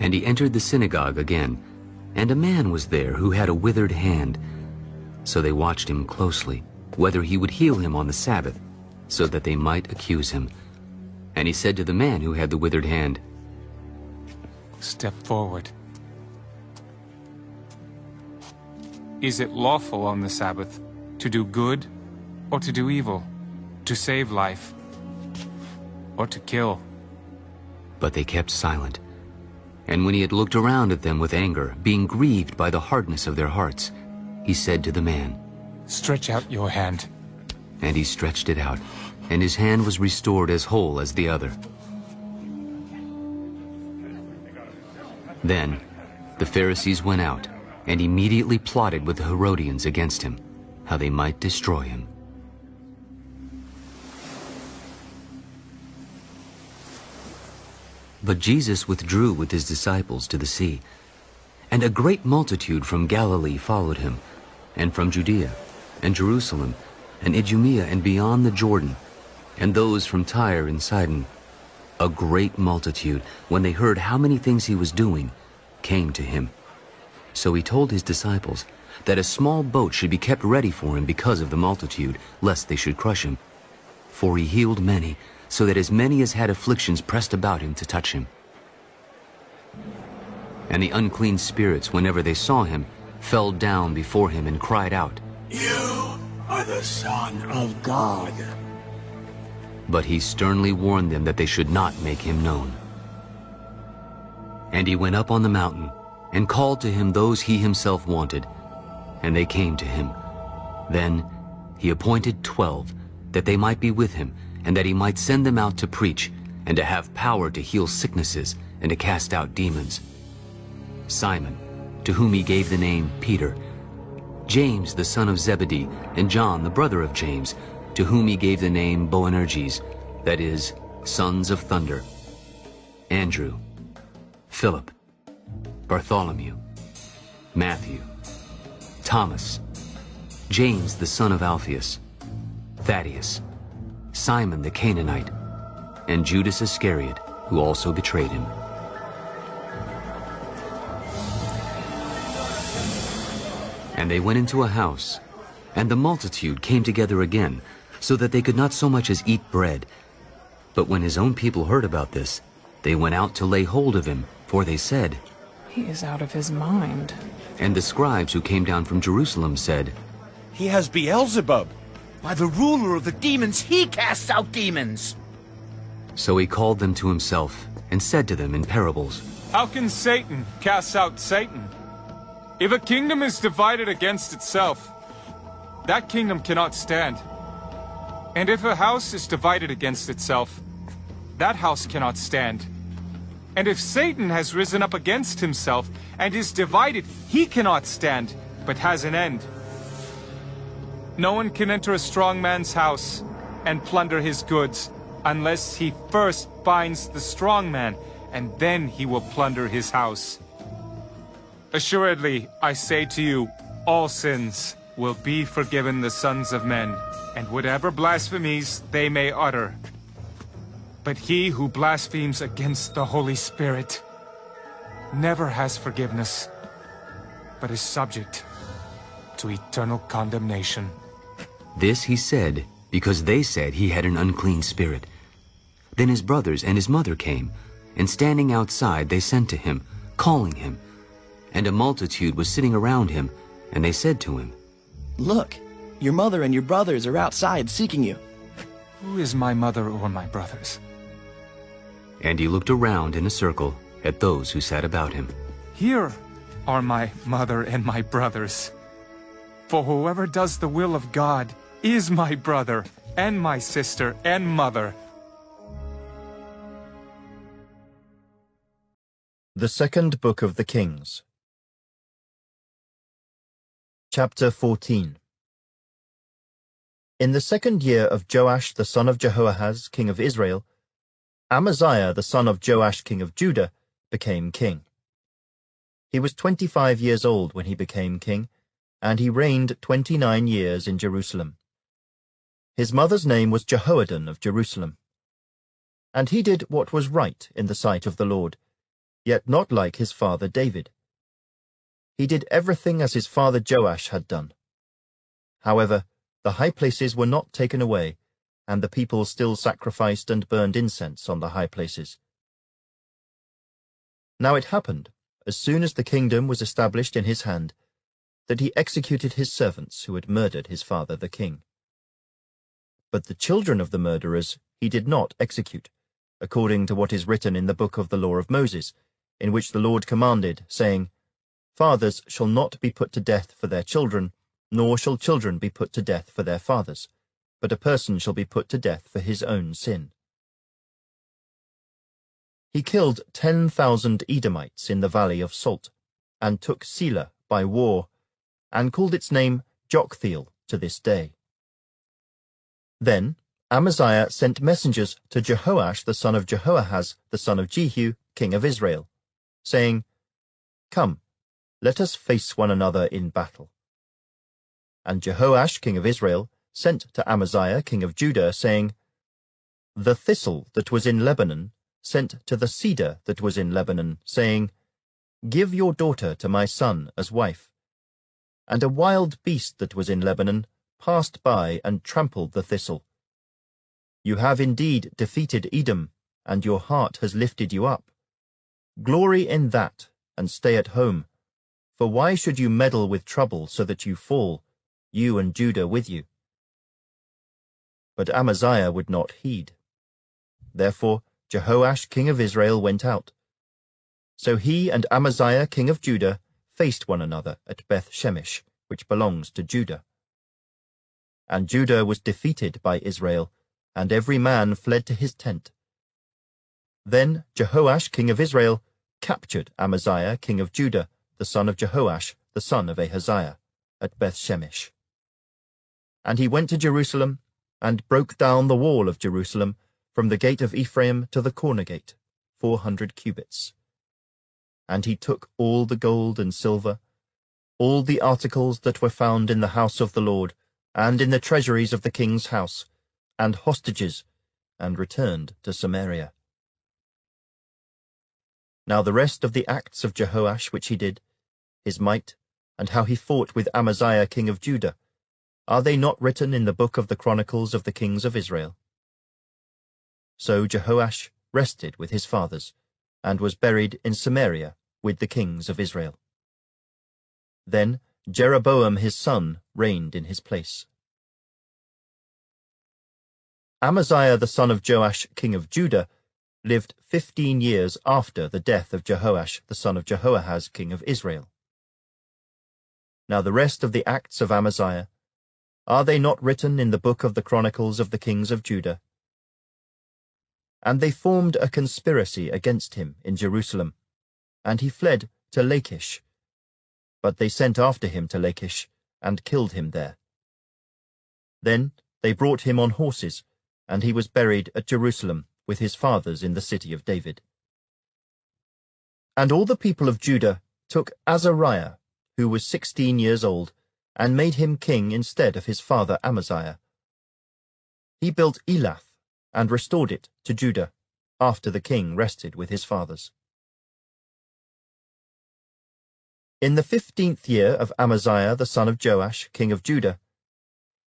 And he entered the synagogue again, and a man was there who had a withered hand. So they watched him closely, whether he would heal him on the Sabbath, so that they might accuse him. And he said to the man who had the withered hand, Step forward. Is it lawful on the Sabbath to do good or to do evil, to save life or to kill? But they kept silent. And when he had looked around at them with anger, being grieved by the hardness of their hearts, he said to the man, Stretch out your hand. And he stretched it out, and his hand was restored as whole as the other. Then the Pharisees went out and immediately plotted with the Herodians against him, how they might destroy him. But Jesus withdrew with his disciples to the sea, and a great multitude from Galilee followed him, and from Judea, and Jerusalem, and Idumea, and beyond the Jordan, and those from Tyre and Sidon. A great multitude, when they heard how many things he was doing, came to him. So he told his disciples that a small boat should be kept ready for him because of the multitude, lest they should crush him. For he healed many, so that as many as had afflictions pressed about him to touch him. And the unclean spirits, whenever they saw him, fell down before him and cried out, You are the Son of God. But he sternly warned them that they should not make him known. And he went up on the mountain and called to him those he himself wanted, and they came to him. Then he appointed twelve, that they might be with him, and that he might send them out to preach, and to have power to heal sicknesses, and to cast out demons. Simon, to whom he gave the name Peter, James the son of Zebedee, and John the brother of James, to whom he gave the name Boanerges, that is, sons of thunder, Andrew, Philip, Bartholomew, Matthew, Thomas, James the son of Alphaeus, Thaddeus, Simon the Canaanite, and Judas Iscariot, who also betrayed him. And they went into a house, and the multitude came together again, so that they could not so much as eat bread. But when his own people heard about this, they went out to lay hold of him, for they said, He is out of his mind. And the scribes who came down from Jerusalem said, He has Beelzebub. By the ruler of the demons, he casts out demons. So he called them to himself, and said to them in parables, How can Satan cast out Satan? If a kingdom is divided against itself, that kingdom cannot stand. And if a house is divided against itself, that house cannot stand. And if Satan has risen up against himself and is divided, he cannot stand, but has an end. No one can enter a strong man's house and plunder his goods unless he first binds the strong man, and then he will plunder his house. Assuredly, I say to you, all sins will be forgiven the sons of men, and whatever blasphemies they may utter. But he who blasphemes against the Holy Spirit never has forgiveness, but is subject to eternal condemnation. This he said because they said he had an unclean spirit. Then his brothers and his mother came, and standing outside they sent to him, calling him. And a multitude was sitting around him, and they said to him, Look, your mother and your brothers are outside seeking you. Who is my mother or my brothers? And he looked around in a circle at those who sat about him. Here are my mother and my brothers. For whoever does the will of God is my brother and my sister and mother. The Second Book of the Kings Chapter 14 In the second year of Joash the son of Jehoahaz, king of Israel, Amaziah the son of Joash king of Judah became king. He was twenty-five years old when he became king, and he reigned twenty-nine years in Jerusalem. His mother's name was Jehoaddan of Jerusalem. And he did what was right in the sight of the Lord, yet not like his father David. He did everything as his father Joash had done. However, the high places were not taken away, and the people still sacrificed and burned incense on the high places. Now it happened, as soon as the kingdom was established in his hand, that he executed his servants who had murdered his father the king. But the children of the murderers he did not execute, according to what is written in the book of the law of Moses, in which the Lord commanded, saying, Fathers shall not be put to death for their children, nor shall children be put to death for their fathers, but a person shall be put to death for his own sin. He killed ten thousand Edomites in the valley of Salt, and took Sela by war, and called its name Joktheel to this day. Then Amaziah sent messengers to Jehoash the son of Jehoahaz, the son of Jehu, king of Israel, saying, Come, let us face one another in battle. And Jehoash, king of Israel, sent to Amaziah, king of Judah, saying, The thistle that was in Lebanon sent to the cedar that was in Lebanon, saying, Give your daughter to my son as wife. And a wild beast that was in Lebanon passed by and trampled the thistle. You have indeed defeated Edom, and your heart has lifted you up. Glory in that, and stay at home. For why should you meddle with trouble so that you fall, you and Judah with you? But Amaziah would not heed. Therefore Jehoash king of Israel went out. So he and Amaziah king of Judah faced one another at Beth Shemesh, which belongs to Judah. And Judah was defeated by Israel, and every man fled to his tent. Then Jehoash king of Israel captured Amaziah king of Judah, the son of Jehoash, the son of Ahaziah, at Beth Shemesh. And he went to Jerusalem, and broke down the wall of Jerusalem, from the gate of Ephraim to the corner gate, four hundred cubits. And he took all the gold and silver, all the articles that were found in the house of the Lord, and in the treasuries of the king's house, and hostages, and returned to Samaria. Now the rest of the acts of Jehoash which he did, his might, and how he fought with Amaziah king of Judah, are they not written in the book of the Chronicles of the kings of Israel? So Jehoash rested with his fathers, and was buried in Samaria with the kings of Israel. Then Jeroboam his son reigned in his place. Amaziah the son of Joash king of Judah lived fifteen years after the death of Jehoash the son of Jehoahaz king of Israel. Now the rest of the acts of Amaziah, are they not written in the book of the Chronicles of the kings of Judah? And they formed a conspiracy against him in Jerusalem, and he fled to Lachish. But they sent after him to Lachish, and killed him there. Then they brought him on horses, and he was buried at Jerusalem with his fathers in the city of David. And all the people of Judah took Azariah, who was sixteen years old, and made him king instead of his father Amaziah. He built Elath, and restored it to Judah, after the king rested with his fathers. In the fifteenth year of Amaziah the son of Joash, king of Judah,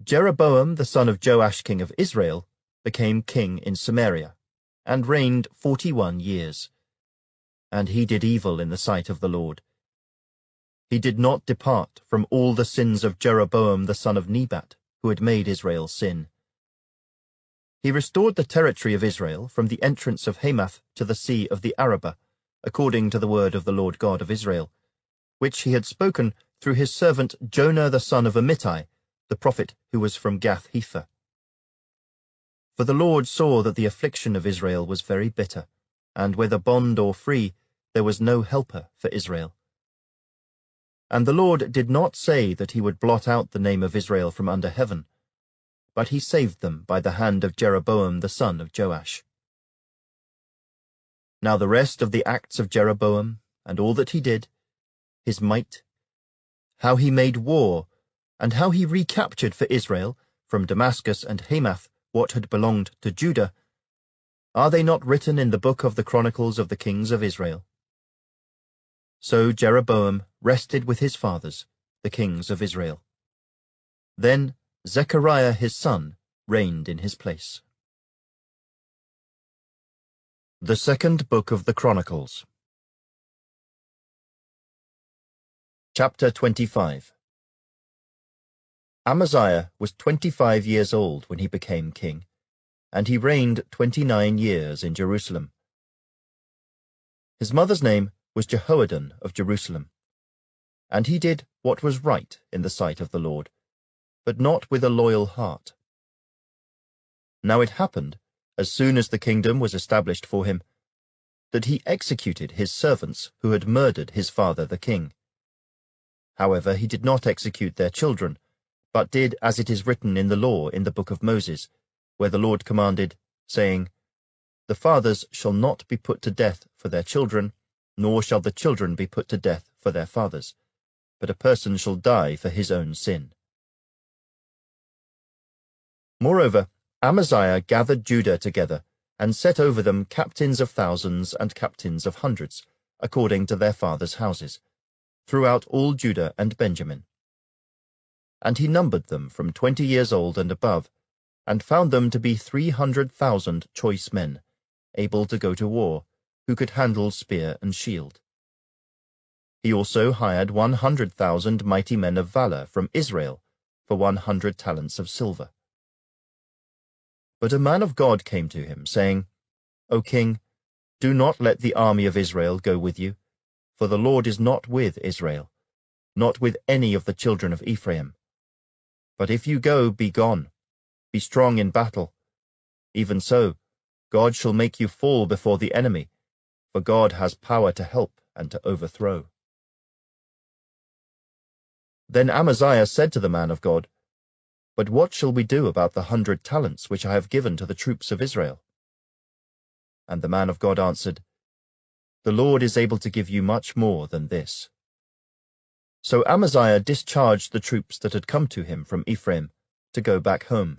Jeroboam the son of Joash, king of Israel, became king in Samaria, and reigned forty-one years. And he did evil in the sight of the Lord. He did not depart from all the sins of Jeroboam the son of Nebat, who had made Israel sin. He restored the territory of Israel from the entrance of Hamath to the sea of the Arabah, according to the word of the Lord God of Israel, which he had spoken through his servant Jonah the son of Amittai, the prophet who was from Gath Hepher. For the Lord saw that the affliction of Israel was very bitter, and whether bond or free, there was no helper for Israel. And the Lord did not say that he would blot out the name of Israel from under heaven, but he saved them by the hand of Jeroboam the son of Joash. Now the rest of the acts of Jeroboam, and all that he did, his might, how he made war, and how he recaptured for Israel, from Damascus and Hamath, what had belonged to Judah, are they not written in the book of the Chronicles of the Kings of Israel? So Jeroboam rested with his fathers, the kings of Israel. Then Zechariah his son reigned in his place. The Second Book of the Chronicles Chapter 25 Amaziah was twenty-five years old when he became king, and he reigned twenty-nine years in Jerusalem. His mother's name was Jehoaddan of Jerusalem, and he did what was right in the sight of the Lord, but not with a loyal heart. Now it happened, as soon as the kingdom was established for him, that he executed his servants who had murdered his father the king. However, he did not execute their children, but did as it is written in the law in the book of Moses, where the Lord commanded, saying, The fathers shall not be put to death for their children, nor shall the children be put to death for their fathers, but a person shall die for his own sin. Moreover, Amaziah gathered Judah together, and set over them captains of thousands and captains of hundreds, according to their fathers' houses throughout all Judah and Benjamin. And he numbered them from twenty years old and above, and found them to be three hundred thousand choice men, able to go to war, who could handle spear and shield. He also hired one hundred thousand mighty men of valour from Israel for one hundred talents of silver. But a man of God came to him, saying, O king, do not let the army of Israel go with you, for the Lord is not with Israel, not with any of the children of Ephraim. But if you go, be gone, be strong in battle. Even so, God shall make you fall before the enemy, for God has power to help and to overthrow. Then Amaziah said to the man of God, But what shall we do about the hundred talents which I have given to the troops of Israel? And the man of God answered, the Lord is able to give you much more than this. So Amaziah discharged the troops that had come to him from Ephraim to go back home.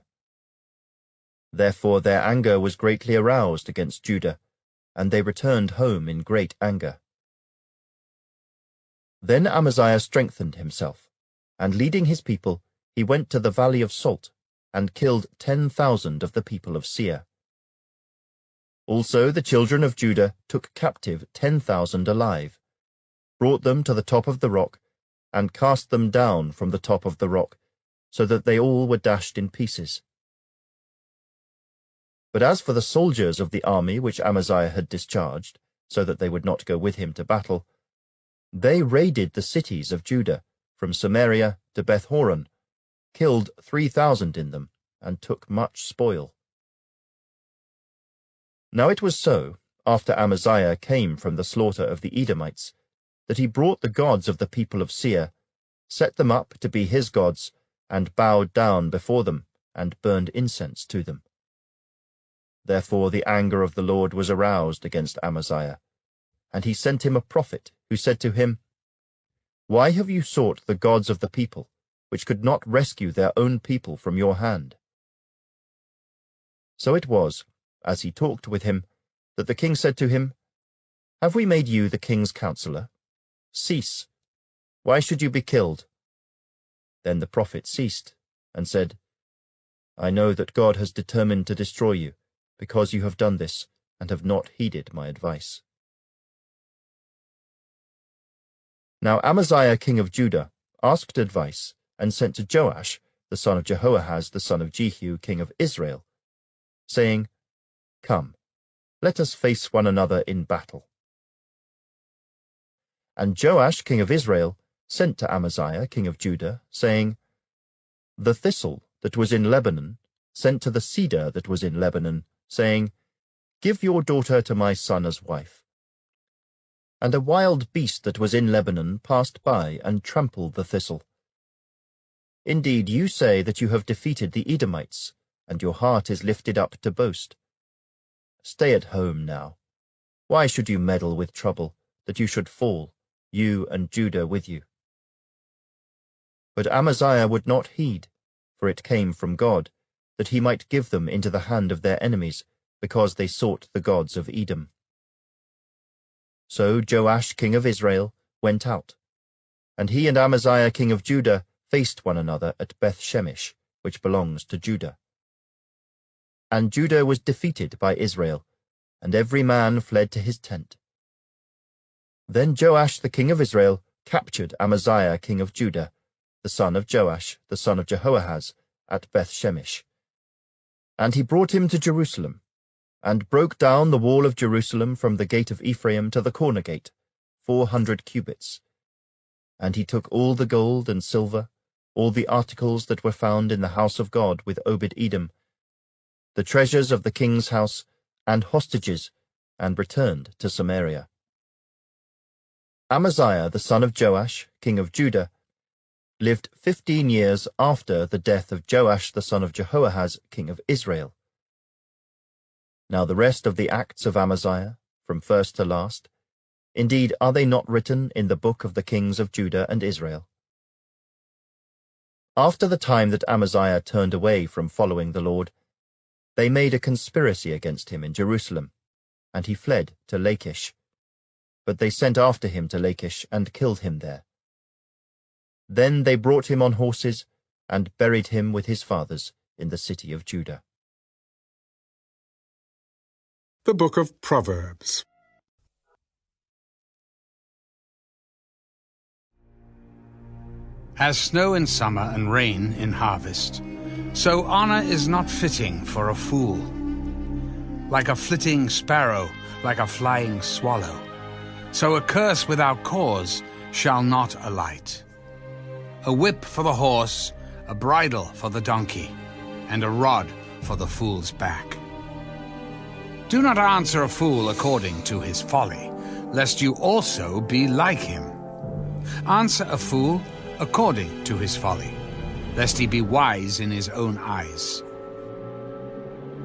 Therefore their anger was greatly aroused against Judah, and they returned home in great anger. Then Amaziah strengthened himself, and leading his people, he went to the valley of Salt, and killed ten thousand of the people of Seir. Also the children of Judah took captive ten thousand alive, brought them to the top of the rock, and cast them down from the top of the rock, so that they all were dashed in pieces. But as for the soldiers of the army which Amaziah had discharged, so that they would not go with him to battle, they raided the cities of Judah, from Samaria to Bethhoron, killed three thousand in them, and took much spoil. Now it was so, after Amaziah came from the slaughter of the Edomites, that he brought the gods of the people of Seir, set them up to be his gods, and bowed down before them, and burned incense to them. Therefore the anger of the Lord was aroused against Amaziah, and he sent him a prophet, who said to him, Why have you sought the gods of the people, which could not rescue their own people from your hand? So it was, as he talked with him, that the king said to him, Have we made you the king's counselor? Cease. Why should you be killed? Then the prophet ceased, and said, I know that God has determined to destroy you, because you have done this, and have not heeded my advice. Now Amaziah king of Judah asked advice, and sent to Joash, the son of Jehoahaz, the son of Jehu, king of Israel, saying, Come, let us face one another in battle. And Joash, king of Israel, sent to Amaziah, king of Judah, saying, The thistle that was in Lebanon sent to the cedar that was in Lebanon, saying, Give your daughter to my son as wife. And a wild beast that was in Lebanon passed by and trampled the thistle. Indeed, you say that you have defeated the Edomites, and your heart is lifted up to boast. Stay at home now. Why should you meddle with trouble, that you should fall, you and Judah with you? But Amaziah would not heed, for it came from God, that he might give them into the hand of their enemies, because they sought the gods of Edom. So Joash king of Israel went out, and he and Amaziah king of Judah faced one another at Beth Shemesh, which belongs to Judah. And Judah was defeated by Israel, and every man fled to his tent. Then Joash the king of Israel captured Amaziah king of Judah, the son of Joash, the son of Jehoahaz, at Beth Shemesh. And he brought him to Jerusalem, and broke down the wall of Jerusalem from the gate of Ephraim to the corner gate, four hundred cubits. And he took all the gold and silver, all the articles that were found in the house of God with Obed-Edom, the treasures of the king's house, and hostages, and returned to Samaria. Amaziah the son of Joash, king of Judah, lived fifteen years after the death of Joash the son of Jehoahaz, king of Israel. Now the rest of the acts of Amaziah, from first to last, indeed are they not written in the book of the kings of Judah and Israel? After the time that Amaziah turned away from following the Lord, they made a conspiracy against him in Jerusalem, and he fled to Lachish. But they sent after him to Lachish and killed him there. Then they brought him on horses and buried him with his fathers in the city of Judah. The Book of Proverbs As snow in summer and rain in harvest, so honor is not fitting for a fool. Like a flitting sparrow, like a flying swallow, so a curse without cause shall not alight. A whip for the horse, a bridle for the donkey, and a rod for the fool's back. Do not answer a fool according to his folly, lest you also be like him. Answer a fool according to his folly, lest he be wise in his own eyes.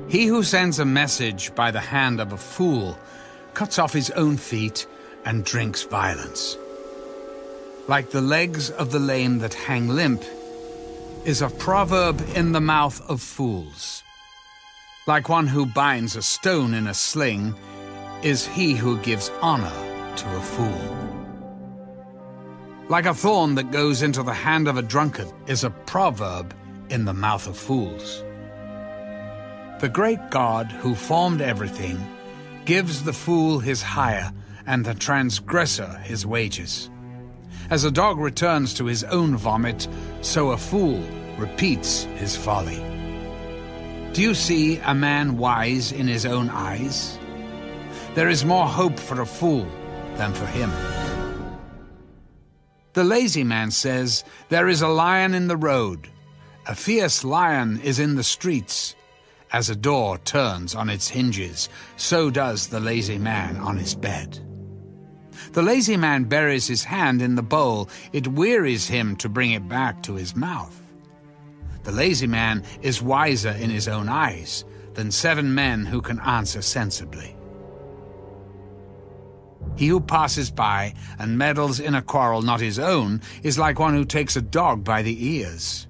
He who sends a message by the hand of a fool cuts off his own feet and drinks violence. Like the legs of the lame that hang limp, is a proverb in the mouth of fools. Like one who binds a stone in a sling, is he who gives honor to a fool. Like a thorn that goes into the hand of a drunkard is a proverb in the mouth of fools. The great God who formed everything gives the fool his hire and the transgressor his wages. As a dog returns to his own vomit, so a fool repeats his folly. Do you see a man wise in his own eyes? There is more hope for a fool than for him. The lazy man says, There is a lion in the road. A fierce lion is in the streets. As a door turns on its hinges, so does the lazy man on his bed. The lazy man buries his hand in the bowl. It wearies him to bring it back to his mouth. The lazy man is wiser in his own eyes than seven men who can answer sensibly. He who passes by and meddles in a quarrel not his own is like one who takes a dog by the ears.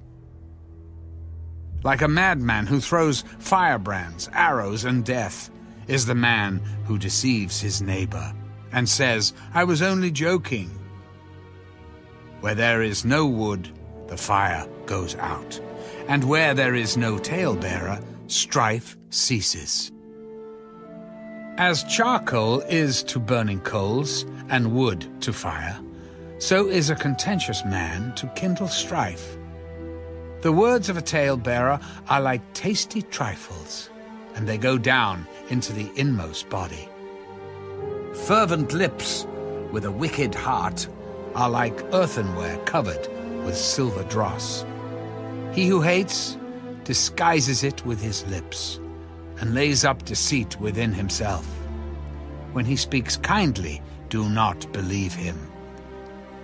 Like a madman who throws firebrands, arrows, and death is the man who deceives his neighbor and says, I was only joking. Where there is no wood, the fire goes out, and where there is no talebearer, strife ceases. As charcoal is to burning coals, and wood to fire, so is a contentious man to kindle strife. The words of a talebearer are like tasty trifles, and they go down into the inmost body. Fervent lips with a wicked heart are like earthenware covered with silver dross. He who hates disguises it with his lips and lays up deceit within himself. When he speaks kindly, do not believe him.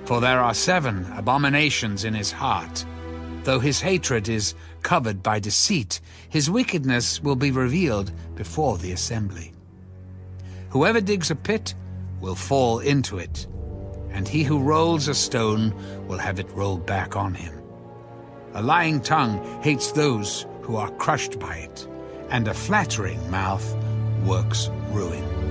For there are seven abominations in his heart. Though his hatred is covered by deceit, his wickedness will be revealed before the assembly. Whoever digs a pit will fall into it, and he who rolls a stone will have it rolled back on him. A lying tongue hates those who are crushed by it and a flattering mouth works ruin.